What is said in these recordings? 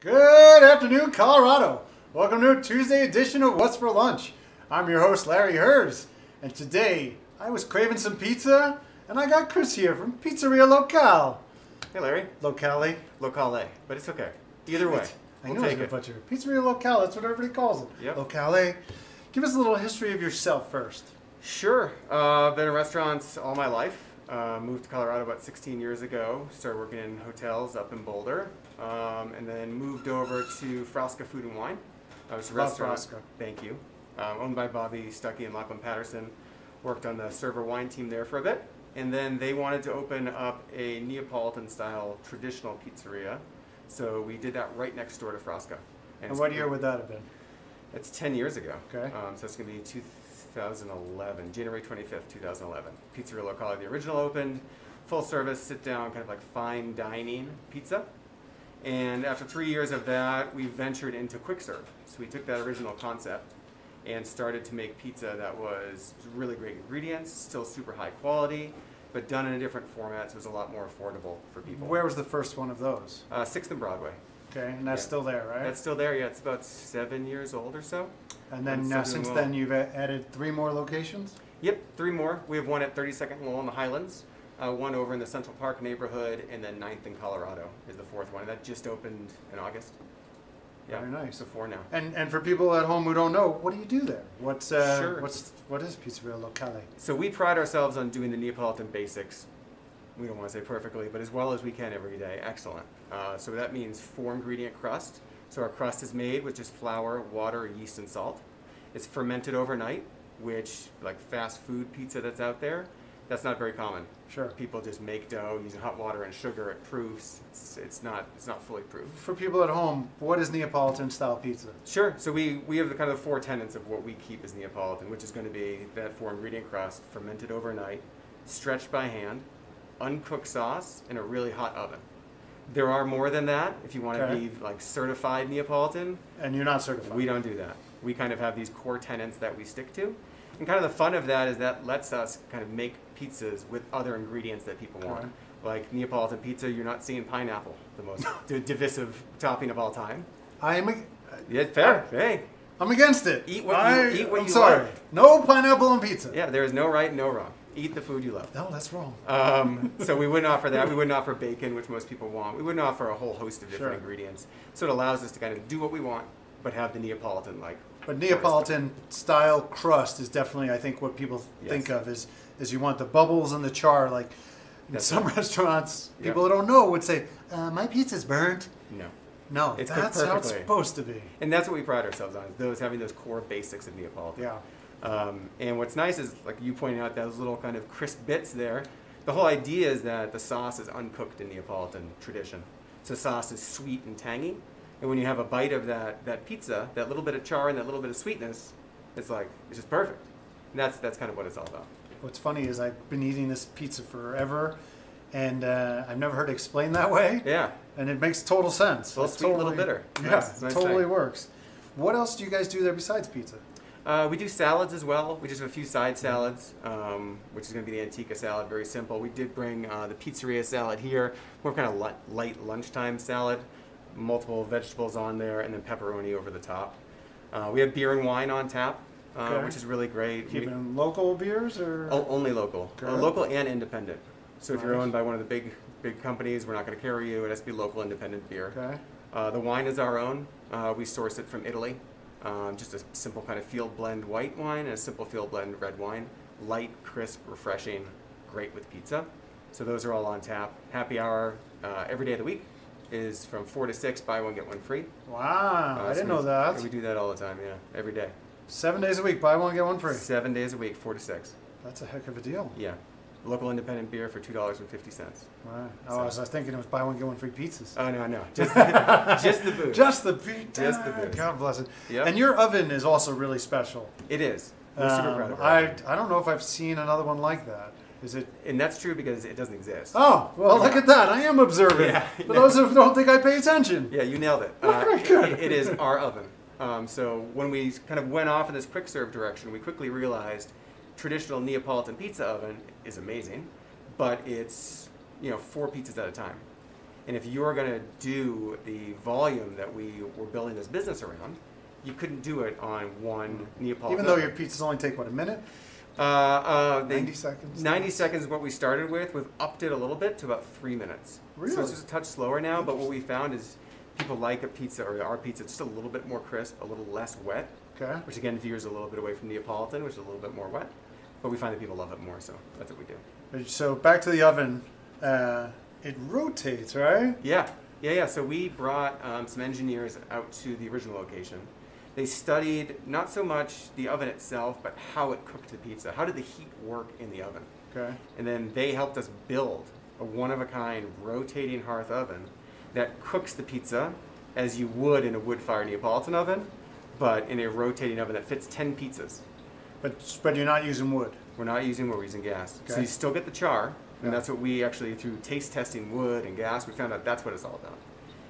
Good afternoon, Colorado. Welcome to a Tuesday edition of What's for Lunch. I'm your host, Larry Hers, and today I was craving some pizza, and I got Chris here from Pizzeria Locale. Hey Larry, Locale? locale, but it's okay. Either way, I we'll know it's take a it. butcher. Pizzeria Locale, that's what everybody calls it. Yep. Locale. Give us a little history of yourself first. Sure. Uh, I've been in restaurants all my life. Uh, moved to Colorado about 16 years ago. Started working in hotels up in Boulder, um, and then moved over to Frasca Food and Wine. I was a restaurant. Frasca. Thank you. Um, owned by Bobby Stuckey and Lachlan Patterson. Worked on the server wine team there for a bit, and then they wanted to open up a Neapolitan-style traditional pizzeria. So we did that right next door to Frasca. And it's what year would that have been? It's 10 years ago. Okay. Um, so it's going to be 2011, January 25th, 2011. Pizzeria Locale, the original opened, full service, sit down, kind of like fine dining pizza. And after three years of that, we ventured into quick serve. So we took that original concept and started to make pizza that was really great ingredients, still super high quality, but done in a different format, so it was a lot more affordable for people. Where was the first one of those? Uh, Sixth and Broadway. Okay, and that's Yeah. still there, right? That's still there. Yeah, it's about seven years old or so. and then uh, since then you've added three more locations? Yep, three more. We have one at 32nd Lowell in the Highlands, uh, one over in the Central Park neighborhood, and then Ninth in Colorado is the fourth one. And that just opened in August. Yeah, Very nice. So four now. And and for people at home who don't know, what do you do there? What's uh, Sure. what's what is Pizzeria Locale? So we pride ourselves on doing the Neapolitan basics. We don't want to say perfectly, but as well as we can every day. Excellent. Uh, so that means four ingredient crust. So our crust is made with just flour, water, yeast, and salt. It's fermented overnight, which like fast food pizza that's out there, that's not very common. Sure. People just make dough using hot water and sugar. It proofs. It's, it's not it's not fully proof. For people at home, what is Neapolitan style pizza? Sure. So we, we have the kind of the four tenets of what we keep as Neapolitan, which is going to be that four ingredient crust, fermented overnight, stretched by hand, uncooked sauce, and a really hot oven. There are more than that. If you want to be like certified Neapolitan, And you're not certified. we don't do that. We kind of have these core tenets that we stick to. And kind of the fun of that is that lets us kind of make pizzas with other ingredients that people want. Okay. Like Neapolitan pizza, you're not seeing pineapple, the most d- divisive topping of all time. I'm ag- Yeah, fair. Hey, I'm against it. Eat what you- I, eat what I'm you sorry. like. No pineapple on pizza. Yeah, there is no right, no wrong. Eat the food you love. No, that's wrong. Um, so we wouldn't offer that. We wouldn't offer bacon, which most people want. We wouldn't offer a whole host of different Sure. ingredients. So it allows us to kind of do what we want, but have the Neapolitan like. But Neapolitan style crust is definitely, I think, what people Yes. think of is is you want the bubbles and the char. Like in That's some right. restaurants, people that don't know would say, uh, "My pizza's burnt." No. No, It's that's how it's supposed to be. And that's what we pride ourselves on, is those having those core basics of Neapolitan. Yeah. Um, and what's nice is, like you pointed out, those little kind of crisp bits there. The whole idea is that the sauce is uncooked in Neapolitan tradition. So sauce is sweet and tangy. And when you have a bite of that, that pizza, that little bit of char and that little bit of sweetness, it's like, it's just perfect. And that's, that's kind of what it's all about. What's funny is I've been eating this pizza forever, and uh, I've never heard it explained that way. Yeah. And it makes total sense. A little It sweet, a little bitter. Yeah, Nice, totally thing. works. What else do you guys do there besides pizza? Uh, we do salads as well. We just have a few side salads, um, which is going to be the Antica salad, very simple. We did bring uh, the pizzeria salad here, more kind of light lunchtime salad, multiple vegetables on there, and then pepperoni over the top. Uh, we have beer and wine on tap, uh, Okay. which is really great. We- local beers or? o- only local, uh, local and independent. So if you're owned by one of the big big companies, we're not going to carry you. It has to be local independent beer. Okay. Uh, the wine is our own. Uh, we source it from Italy. Um, just a simple kind of field blend white wine and a simple field blend red wine. Light, crisp, refreshing, great with pizza. So those are all on tap. Happy hour uh, every day of the week is from 4 to 6, buy one, get one free. Wow, Uh, I didn't we- know that. We do that all the time, yeah, every day. Seven days a week, buy one, get one free. Seven days a week, 4 to 6. That's a heck of a deal. Yeah. Local independent beer for $2.50. Right. Oh, So- I was, I was thinking it was buy one, get one free pizzas. Oh, no, no. Just the, just the booze. Just the pizza. Just the booze. God bless it. Yep. And your oven is also really special. It is. Um, proud of it. I, I don't know if I've seen another one like that. Is it? And that's true because it doesn't exist. Oh, well, look at that. I am observant. Yeah, For those who don't think I pay attention. Yeah, you nailed it. Very good. it- it is our oven. Um, so when we kind of went off in this quick serve direction, we quickly realized traditional Neapolitan pizza oven is amazing, but it's you know four pizzas at a time. And if you're going to do the volume that we were building this business around, you couldn't do it on one Neapolitan. Even though oven. your pizzas only take what a minute, uh, uh, they- 90 seconds. 90 seconds is what we started with. We've upped it a little bit to about three minutes. Really? So it's just a touch slower now, but what we found is people like a pizza or our pizza just a little bit more crisp, a little less wet, Okay. which again veers a little bit away from Neapolitan, which is a little bit more wet. But we find that people love it more, so that's what we do. So back to the oven. Uh, it rotates, right? Yeah, yeah, yeah. So we brought um, some engineers out to the original location. They studied not so much the oven itself, but how it cooked the pizza. How did the heat work in the oven? Okay. And then they helped us build a one of a kind rotating hearth oven that cooks the pizza as you would in a wood fired Neapolitan oven, but in a rotating oven that fits 10 pizzas. But but you're not using wood. We're not using wood, we're using gas. Okay. So you still get the char, Yeah. and that's what we actually, through taste testing wood and gas, we found out that's what it's all about.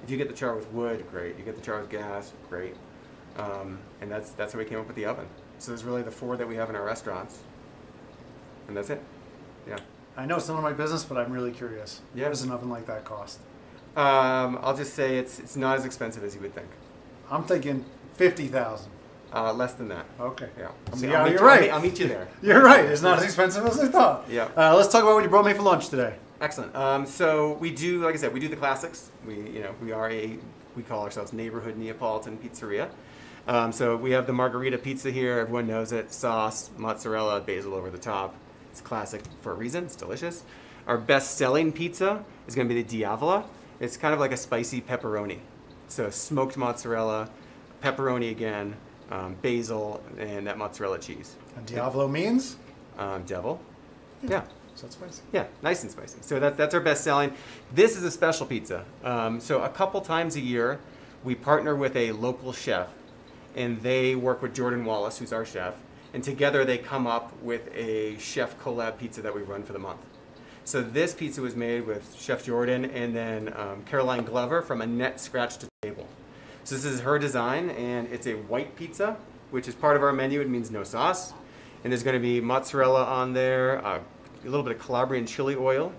If you get the char with wood, great. You get the char with gas, great. Um, and that's, that's how we came up with the oven. So there's really the four that we have in our restaurants. And that's it. Yeah. I know it's none of my business, but I'm really curious. Yeah. What does an oven like that cost? Um, I'll just say it's, it's not as expensive as you would think. I'm thinking fifty thousand. Uh, less than that. Okay. Yeah. Meet- yeah, you're you- right. I'll meet you there. You're right. It's not as expensive as I thought. Yeah. Uh, let's talk about what you brought me for lunch today. Excellent. Um, so we do, like I said, we do the classics. We, you know, we are a, we call ourselves neighborhood Neapolitan pizzeria. Um, so we have the margherita pizza here. Everyone knows it. Sauce, mozzarella, basil over the top. It's classic for a reason. It's delicious. Our best-selling pizza is going to be the Diavola. It's kind of like a spicy pepperoni. So smoked mozzarella, pepperoni again, um, basil, and that mozzarella cheese. And Diavolo means? Um, devil. Yeah. So it's spicy. Yeah, nice and spicy. So that, that's our best selling. This is a special pizza. Um, so a couple times a year, we partner with a local chef, and they work with Jordan Wallace, who's our chef, and together they come up with a chef collab pizza that we run for the month. So this pizza was made with Chef Jordan and then um, Caroline Glover from Annette Scratch to Table. So this is her design, and it's a white pizza, which is part of our menu. It means no sauce, and there's going to be mozzarella on there, uh, a little bit of Calabrian chili oil,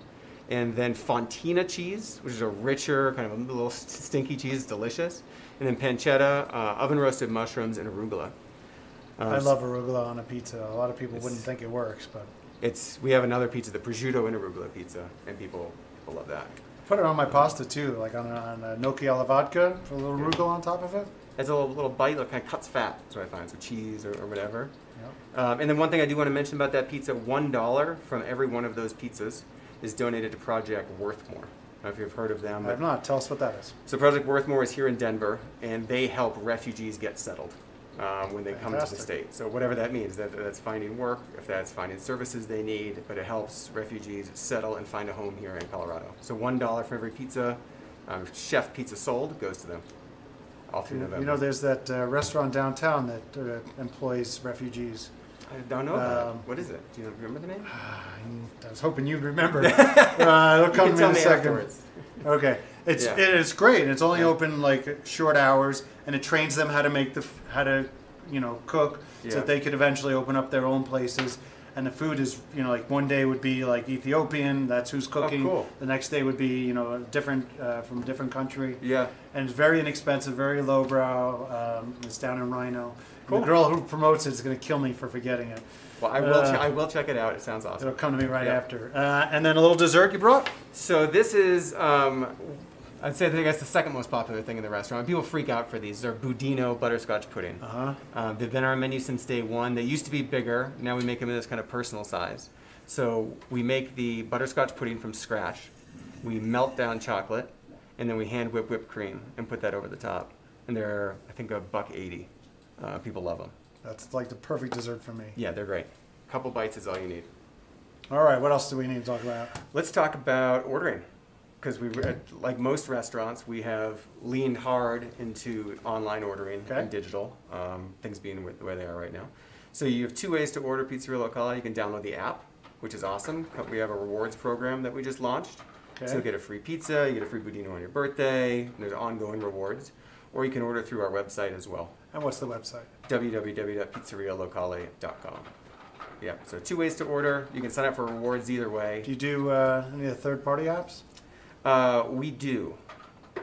and then fontina cheese, which is a richer kind of a little stinky cheese, delicious, and then pancetta, uh, oven roasted mushrooms, and arugula. Um, I love arugula on a pizza. A lot of people wouldn't think it works, but It's we have another pizza, the prosciutto and arugula pizza, and people people love that. put it on my pasta too, like on a, on a gnocchi alla vodka, put a little arugula on top of it. It's a little, little bite that kind of cuts fat. That's what I find. So cheese or, or whatever. Yep. Um, and then one thing I do want to mention about that pizza: one dollar from every one of those pizzas is donated to Project Worthmore. I don't know if you've heard of them. I but- have not. Tell us what that is. So Project Worthmore is here in Denver, and they help refugees get settled um, when they come to the state. So whatever that means, that, that's finding work, if that's finding services they need, but it helps refugees settle and find a home here in Colorado. So one dollar for every pizza, um, chef pizza sold goes to them. All through You November. You know, there's that uh, restaurant downtown that uh, employs refugees. I don't know um, What is it? Do you remember the name? I was hoping you'd remember. uh, it'll come can in tell a me second. afterwards. Okay, it's Yeah. it's great. It's only Yeah. open like short hours, and it trains them how to make the how to you know cook, so that they could eventually open up their own places. And the food is you know like one day would be like Ethiopian, that's who's cooking. Oh, cool. The next day would be you know different uh, from a different country, Yeah. and it's very inexpensive, very lowbrow. Um, it's down in RiNo. Cool. The girl who promotes it is going to kill me for forgetting it. Well, I will. Uh, I will check it out. It sounds awesome. It'll come to me right Yeah. after. Uh, and then a little dessert you brought. So this is, um, I'd say, I guess the second most popular thing in the restaurant. People freak out for these. They're Budino butterscotch pudding. Uh huh. Um, they've been on our menu since day one. They used to be bigger. Now we make them in this kind of personal size. So we make the butterscotch pudding from scratch. We melt down chocolate, and then we hand whip whipped cream and put that over the top. And they're, I think, a buck eighty. Uh, people love them. That's like the perfect dessert for me. Yeah, they're great. A couple bites is all you need. All right, what else do we need to talk about? Let's talk about ordering. Because we, like most restaurants, we have leaned hard into online ordering Okay. and digital, um, things being the way they are right now. So you have two ways to order Pizzeria Locale. You can download the app, which is awesome. We have a rewards program that we just launched. So you get a free pizza, you get a free budino on your birthday, and there's ongoing rewards. Or you can order through our website as well, And what's the website? www.pizzerialocale.com. Yeah, so two ways to order. You can sign up for rewards either way. Do you do uh, any of the third-party apps? Uh, we do,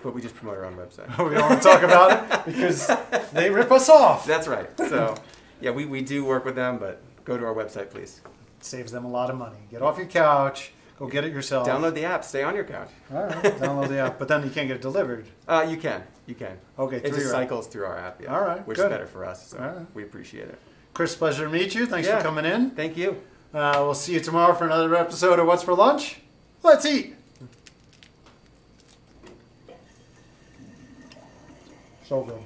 but we just promote our own website. we don't want to talk about it because they rip us off. That's right. So, yeah, we, we do work with them, but go to our website, please. Saves them a lot of money. Get off your couch. Go get it yourself. Download the app. Stay on your couch. All right. Download the app, but then you can't get it delivered. Uh, you can. You can. Okay. It through just your app. cycles through our app. Yeah. All right, Which good. is better for us. So All right. we appreciate it. Chris, pleasure to meet you. Thanks Yeah. for coming in. Thank you. Uh, we'll see you tomorrow for another episode of What's for Lunch. Let's eat. So good.